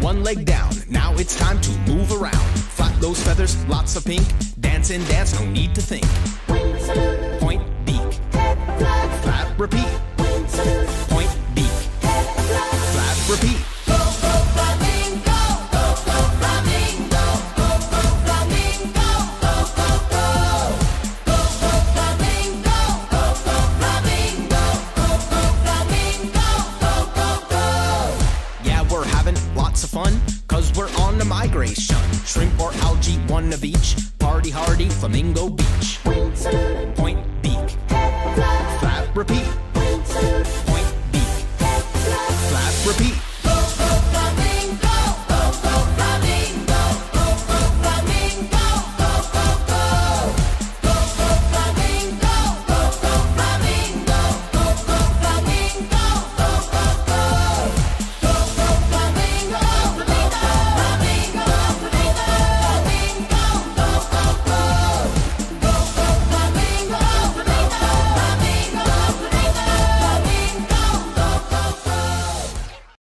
one leg down. Now it's time to move around. Flap those feathers, lots of pink. Dance and dance, no need to think. Point, beak. Lots of fun, cause we're on a migration. Shrimp or algae, one of each. Party hardy, Flamingo Beach. Point, beak. Head Flap, Flap repeat. Point, beak. Head flap. Flap, repeat.